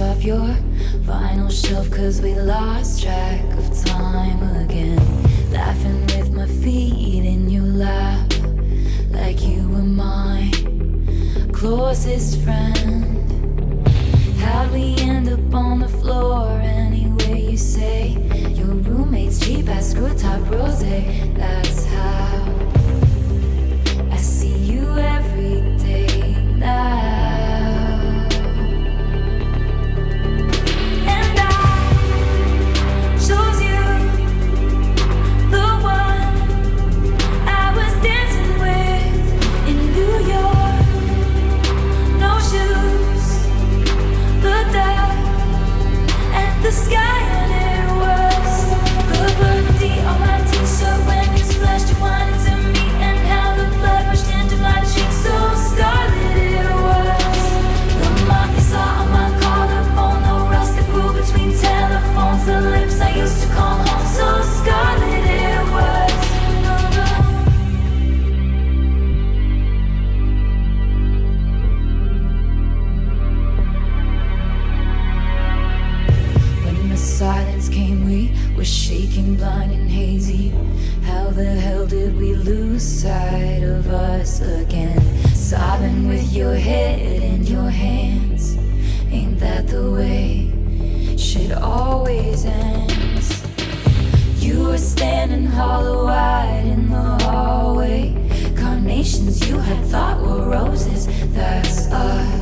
off your vinyl shelf Cause we lost track of time again. Laughing with my feet in your lap Like you were my closest friend. How'd we end up on the floor anyway you say. Your roommate's cheap ass screw top rose That's shaking, blind and hazy. How the hell did we lose sight of us again? Sobbing with your head in your hands. Ain't that the way shit always ends? You were standing hollow eyed in the hallway. Carnations you had thought were roses, that's us.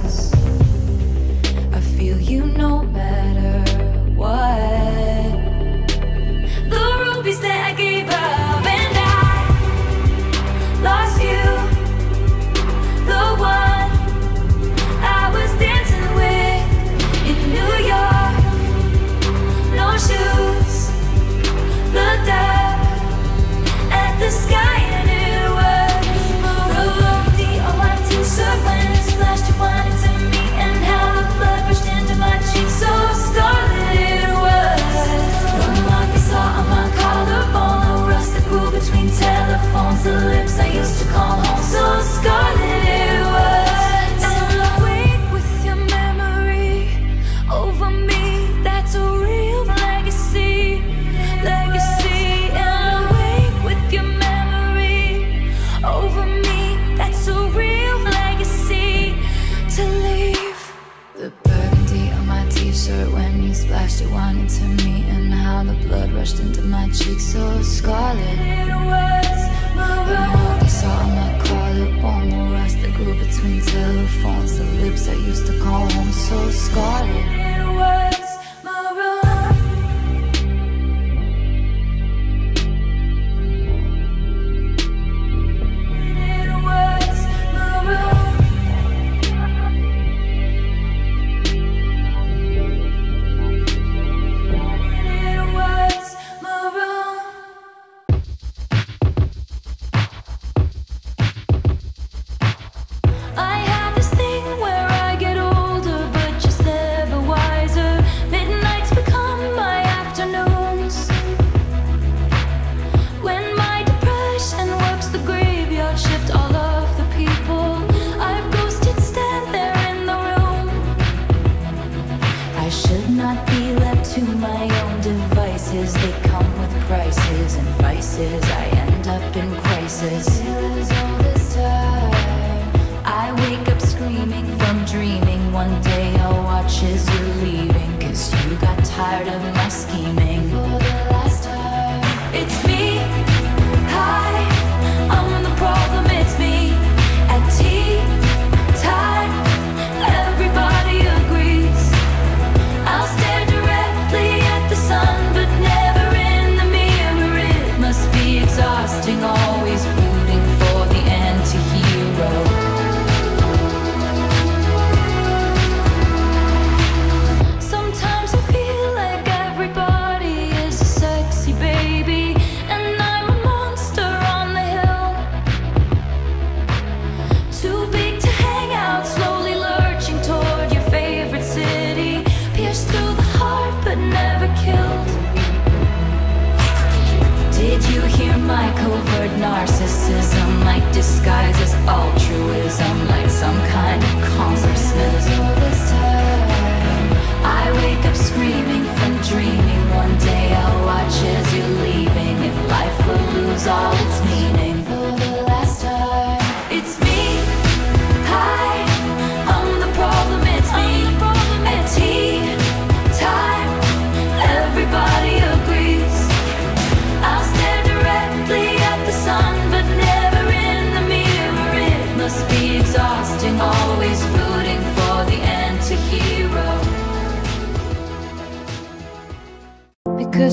the blood rushed into my cheeks so scarlet. It was my world I saw my collar, one more rush that grew between telephones. The lips I used to call home so scarlet. prices, they come with prices and vices. I end up in crisis. I wake up screaming from dreaming. One day I'll watch as you're leaving, cause you got tired of me. exhausting, always. narcissism like disguises altruism like some kind of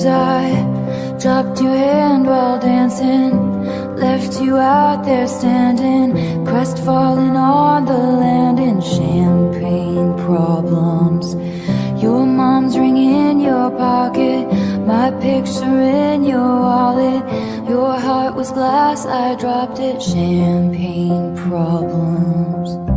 I dropped your hand while dancing Left you out there standing Crestfallen on the land in champagne problems. Your mom's ring in your pocket My picture in your wallet. Your heart was glass, I dropped it Champagne problems